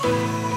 Thank you.